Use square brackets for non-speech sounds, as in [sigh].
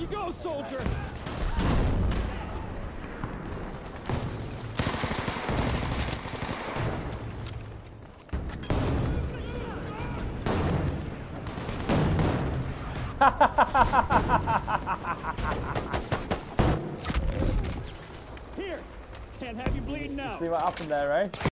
you go, soldier! [laughs] Here! Can't have you bleeding out. See what happened there, eh?